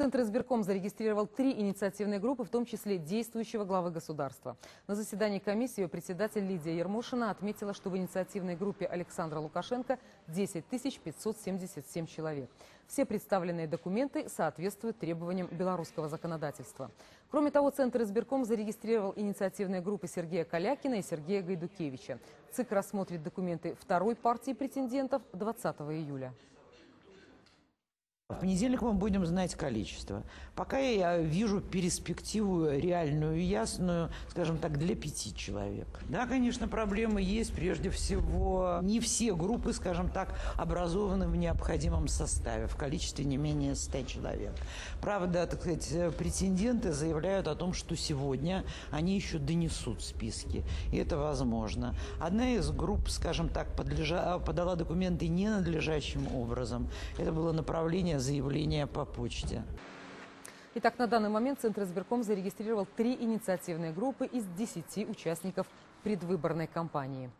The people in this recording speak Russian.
Центр избирком зарегистрировал три инициативные группы, в том числе действующего главы государства. На заседании комиссии ее председатель Лидия Ермошина отметила, что в инициативной группе Александра Лукашенко 10 577 человек. Все представленные документы соответствуют требованиям белорусского законодательства. Кроме того, Центр избирком зарегистрировал инициативные группы Сергея Калякина и Сергея Гайдукевича. ЦИК рассмотрит документы второй партии претендентов 20 июля. В понедельник мы будем знать количество. Пока я вижу перспективу реальную и ясную, скажем так, для пяти человек. Да, конечно, проблемы есть. Прежде всего, не все группы, скажем так, образованы в необходимом составе, в количестве не менее 100 человек. Правда, так сказать, претенденты заявляют о том, что сегодня они еще донесут списки. И это возможно. Одна из групп, скажем так, подлежа... подала документы ненадлежащим образом. Это было направление заявления по почте. Итак, на данный момент Центр избирком зарегистрировал три инициативные группы из 10 участников предвыборной кампании.